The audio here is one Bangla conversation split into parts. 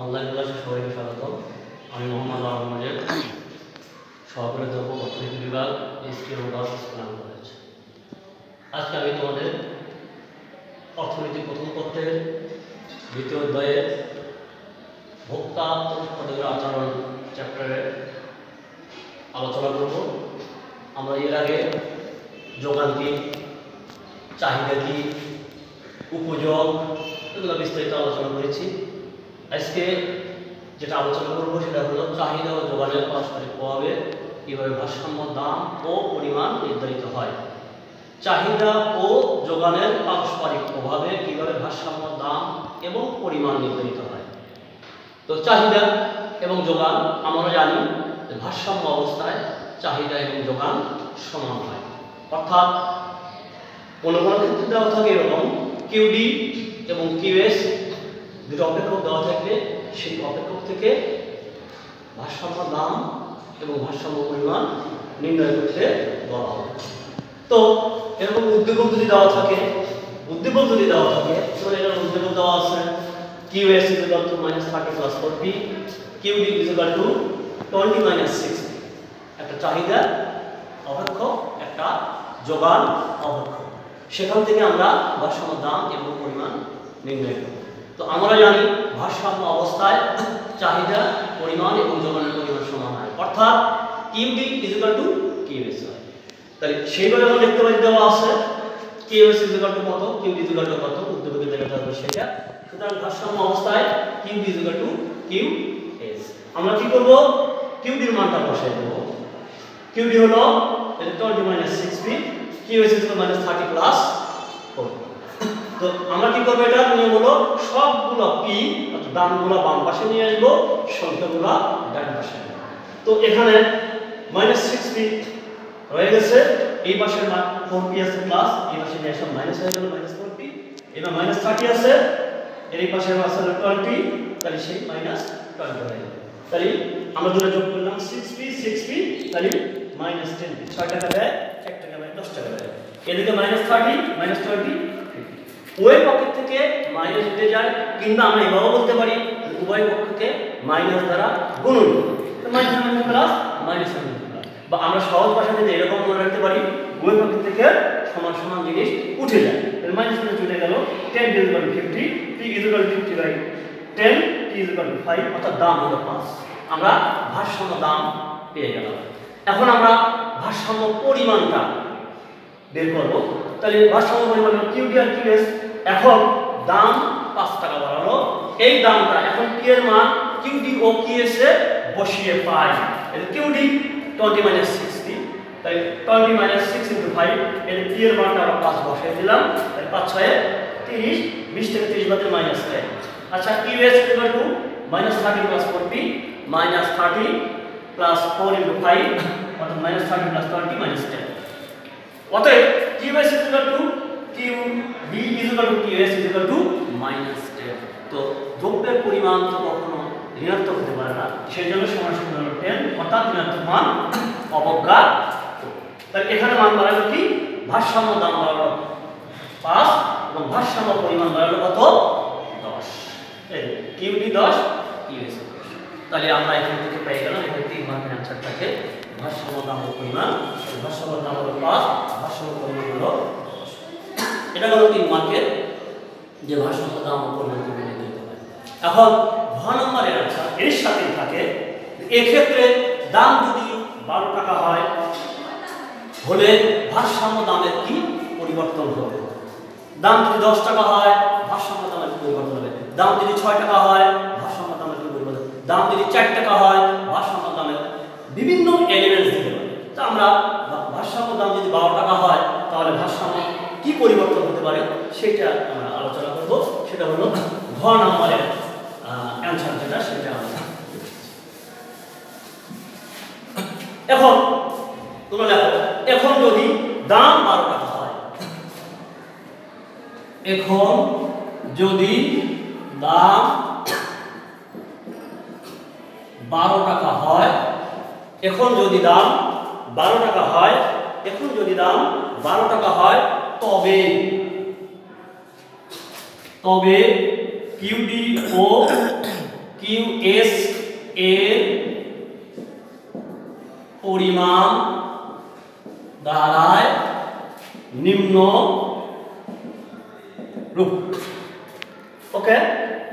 অনলাইন ক্লাসে সবাইকে স্বাগত। আমি মোহাম্মদ মাজেদ সহকারী অধ্যাপক, অর্থনীতি বিভাগ, এসটি গার্লস ইসলাম কলেজ। আজকে আমি তোমাদের অর্থনীতি প্রথম পত্রের দ্বিতীয় অধ্যায়ের ভোক্তা উৎপাদকের আচরণ চ্যাপ্টারে আলোচনা করব। আমরা এর আগে যোগান কি, চাহিদা কি, উপযোগ, এগুলো বিস্তারিত আলোচনা করেছি। আজকে যেটা আলোচনা করব সেটা হলো চাহিদা ও যোগানের পারস্পরিক প্রভাবে কীভাবে ভারসাম্য, দাম ও পরিমাণ নির্ধারিত হয়। চাহিদা ও যোগানের পারস্পরিক প্রভাবে কীভাবে ভারসাম্য, দাম এবং পরিমাণ নির্ধারিত হয়। তো চাহিদা এবং যোগান, আমরা জানি ভারসাম্য অবস্থায় চাহিদা এবং যোগান সমান হয়। অর্থাৎ কোনো কোনো ক্ষেত্রে দেওয়া থাকে এরকম কিউডি এবং কিউএস দুটো অপেক্ষক দেওয়া থাকবে সেই অপেক্ষক থেকে ভারসাম্য দাম এবং ভারসাম্য পরিমাণ নির্ণয় করতে বলা হবে। তো, এরকম উদ্দীপক যদি দেওয়া থাকে উদ্দীপক যদি দেওয়া থাকে। তো এটার উদ্দীপক দেওয়া আছে Q S is to minus thirty plus four P Q D is to twenty minus six একটা চাহিদা অপেক্ষক একটা যোগান অপেক্ষক সেখান থেকে আমরা ভারসাম্য দাম এবং পরিমাণ নির্ণয় করব। তো আমরা জানি ভারসাম্য অবস্থায় চাহিদা, পরিমাণ এবং যোগানের পরিমাণ সমান হয়। অর্থাৎ Q D to Q S হয় তাহলে সেইভাবে আমরা দেখতে পাই দেওয়া আছে কিউ এস টু কত কিউ ডি টু কত উদ্যোগের দেখাতে হবে সেটা। সুতরাং ভারসাম্য অবস্থায় Q D to Q S আমরা কি করব? কিউ ডির মানটা বসাই দেব। কিউ ডি হলো 20 minus 6 P Q S is equal minus 30 plus 4 তো আমরা কি করব এটা? নিয়ম হলো সবগুলো পি দামগুলো বাম পাশে নিয়ে আসব, সংখ্যাগুলো ডান পাশে। তো এখানে মাইনাস সিক্স পি রয়ে গেছে, এই পাশের ফোর পি আছে প্লাস এই পাশে নিয়ে আসলাম মাইনাস হয়ে গেল মাইনাস ফোর পি। এবার মাইনাস থার্টি আছে এর এই পাশে আছে টোয়েন্টি তাহলে সেই মাইনাস টোয়েন্টি হয়ে গেল। তাহলে আমরা দুটো যোগ করলাম সিক্স পি সিক্স পি, তাহলে মাইনাস টেন পি। ছয় টাকা দেয়, এক টাকা দেয়, দশ টাকা দেয়। এদিকে মাইনাস থার্টি মাইনাস টোয়েন্টি উভয় পক্ষের থেকে মাইনাস উঠে যায়, কিংবা আমরা এভাবেও বলতে পারি উভয় পক্ষকে মাইনাস দ্বারা গুণন। মাইনাস প্লাস মাইনাস বা আমরা সহজ ভাষাতে যে এরকম মনে রাখতে পারি, উভয় পক্ষের থেকে সমান সমান জিনিস উঠে যায়। মাইনাস মাইনাস উঠে গেল ten is equal fifty P is equal fifty by ten P is equal five অর্থাৎ দাম হলো পাঁচ। আমরা ভারসাম্য দাম পেয়ে গেলাম। এখন আমরা ভারসাম্য পরিমাণটা বের করব। তাহলে ভারসাম্য পরিমাণ কিউডি আর কিউএস এখন দাম পাঁচ টাকা বাড়ালো এই দামটা এখন কি এর মান? কিউডি ও কিউএস এ বসিয়ে পাই Q D twenty minus sixty তাই twenty minus six into five এর কি এর মানটা আমরা পাঁচ বসিয়ে দিলাম। তাই পাঁচ ছয়ে তিরিশ, বিশ থেকে তিরিশ বাদে মাইনাস টেন আচ্ছা Q S equal to minus thirty plus forty minus thirty plus four into five অর্থাৎ minus thirty plus twenty minus ten অতএব equal to Q B is equal to Q S is equal to minus ten তো দ্রব্যের পরিমাণ তো কখনো ঋণাত্মক হতে পারে না। সেই জন্য সমান সমান হলো টেন অর্থাৎ ঋণাত্মক মান অবজ্ঞা তাহলে এখানে মান বাড়ালো কি? ভারসাম্য দাম বাড়ালো পাঁচ এবং ভারসাম্য পরিমাণ বাড়ালো কত? দশ। এই কিউ ডি দশ কিউ এস তাহলে আমরা এখান থেকে পেয়ে গেলাম। এখানে তিন মার্কের অ্যান্সার থাকে। ভারসাম্য দাম পরিমাণ ভারসাম্য দাম হলো পরিমাণ হলো এটা হলো তিন মার্কের যে ভারসাম্য দাম এখন ঘ এর সাথে থাকে, এক্ষেত্রে দাম যদি বারো টাকা হয়, হলে ভারসাম্য দামের কি পরিবর্তন হবে? দাম যদি দশ টাকা হয়, ভারসাম্য দামের কি দাম যদি ছয় টাকা হয়, ভারসাম্য দামের পরিবর্তন দাম যদি চার টাকা হয়, ভারসাম্য দামের বিভিন্ন এলিমেন্টস দিতে পারে তো আমরা ভারসাম্য দাম যদি বারো টাকা হয়, তাহলে ভারসাম্য কি পরিবর্তন হতে পারে? সেটা আমরা আলোচনা করব। সেটা হলো ঘ নম্বরের অ্যান্সার যেটা, সেটা আমরা এখন, তোমরা দেখো, এখন যদি দাম বারো টাকা হয়, এখন যদি দাম বারো টাকা হয়, এখন যদি দাম বারো টাকা হয়, এখন যদি দাম বারো টাকা হয়, তবে তবে কিউডি ও কিউ এস এর পরিমাণ দাঁড়ায় নিম্ন রূপ। ওকে?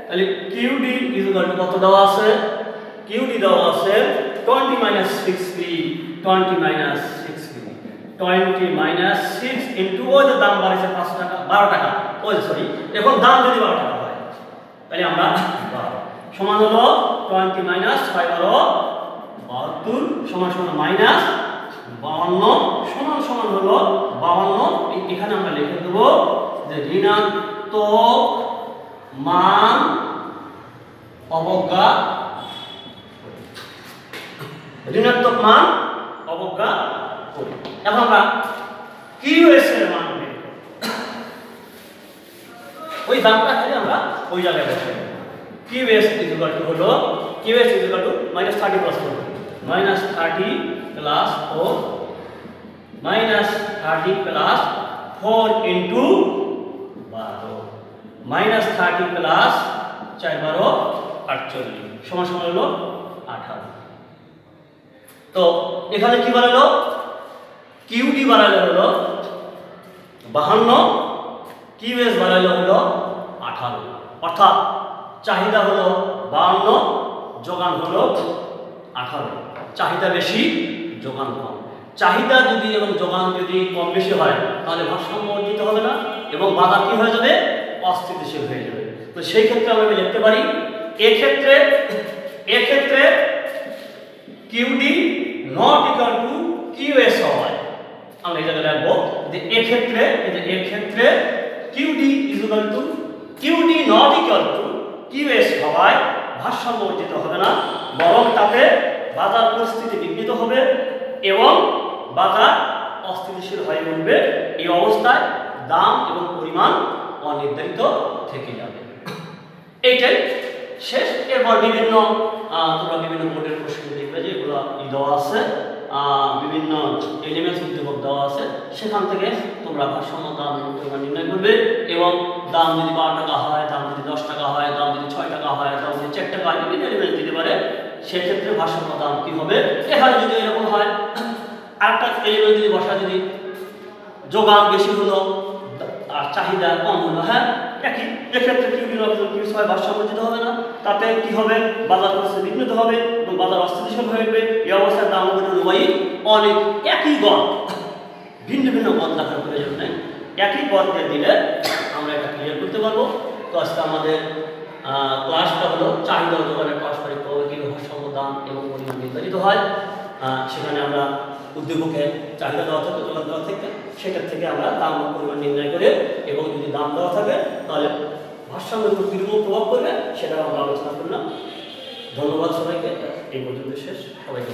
তাহলে কিউডি ইজ কত দেওয়া আছে? কিউডি দেওয়া আছে 20 minus 6p 20 minus 6p 20 minus 6 into ওই যে দাম বাড়ছে 5 টাকা 12 টাকা। ওই সরি এখন দাম যদি 12 টাকা হয়, তাহলে আমরা 12 সমান হলো 20 মাইনাস 5 বারো 72 সমান সমান মাইনাস 52 সমান সমান হলো 52 এ- এখানে আমরা লিখে দেব যে ঋণাত্মক মান অবজ্ঞা। ঋণাত্মক মান এখন আমরা কিউএস এর মান বের। ওই দামটা খালি আমরা ওই জায়গায় বসাই কিউএস ইকুয়াল টু হলো? Q S equal to minus thirty plus four minus thirty plus four minus thirty plus four into বারো। মাইনাস থার্টি প্লাস চার বারো, আটচল্লিশ। সমান সমান হলো আঠারো। তো এখানে কি বাড়ালো কিউডি বাড়ালে হলো বাহান্ন, কিউএস বাড়ালে হলো আঠারো। অর্থাৎ চাহিদা হলো বাহান্ন, যোগান হলো আঠারো। চাহিদা বেশি, যোগান কম। চাহিদা যদি এবং যোগান যদি কম বেশি হয়, তাহলে ভারসাম্য অর্জিত হবে না এবং বাজার কি হয়ে যাবে? অস্থিতিশীল হয়ে যাবে। তো সেই ক্ষেত্রে আমরা লিখতে পারি? এক্ষেত্রে এক্ষেত্রে Q D not equal to Q S হয়। আমরা এই জায়গায় রাখব যে এক্ষেত্রে যে এক্ষেত্রে Q D is equal to Q D not equal to Q S হওয়ায় ভারসাম্য অর্জিত হবে না, বরং তাতে বাজার পরিস্থিতি বিঘ্নিত হবে এবং বাজার অস্থিতিশীল হয়ে উঠবে। এই অবস্থায় দাম এবং পরিমাণ অনির্ধারিত থেকে যাবে। এইটাই। শেষ। এরপর বিভিন্ন তোমরা বিভিন্ন বোর্ডের প্রশ্ন দেখবে যে এগুলো দেওয়া আছে। বিভিন্ন এলিমেন্টস উদ্যোগ দেওয়া আছে, সেখান থেকে তোমরা ভারসাম্য, দাম নির্ণয় করবে এবং দাম যদি বারো টাকা হয়, দাম যদি দশ টাকা হয়, দাম যদি ছয় টাকা হয়, দাম যদি চার টাকা হয়, বিভিন্ন এলিমেন্ট দিতে পারে, সেক্ষেত্রে ভারসাম্য, দাম কী হবে? এখানে যদি এরকম হয়, আরেকটা এলিমেন্ট যদি বসা যদি যোগান বেশি হলো, আর চাহিদা কম হলো হ্যাঁ? একই এক্ষেত্রে কিউ কিউ অফিস কিউ ছয় ভারসাম্য দিতে হবে না? তাতে কি হবে? বাজার পরিস্থিতি বিঘ্নিত হবে এবং বাজার অস্থিতিশীল হয়ে উঠবে। এই অবস্থায় দাম হবে উভয়ই অনেক একই গড়। ভিন্ন ভিন্ন পদ দেখার প্রয়োজন নেই। একই পদ দিলে আমরা এটা ক্লিয়ার করতে পারব। তো আজকে আমাদের ক্লাসটা হলো চাহিদা যোগানের পারস্পরিক প্রভাবে ভারসাম্য দাম এবং পরিমাণ নির্ধারিত হয়। সেখানে আমরা উদ্যোগকে চাহিদা দেওয়া থাকে যোগান দেওয়া থাকে সেটার থেকে আমরা দাম পরিমাণ নির্ণয় করে এবং যদি দাম দেওয়া থাকে, তাহলে ভারসাম্যের উপর কীরকম প্রভাব পড়বে সেটা আমরা আলোচনা করলাম। ধন্যবাদ সবাইকে। এই পর্যন্ত শেষ। সবাইকে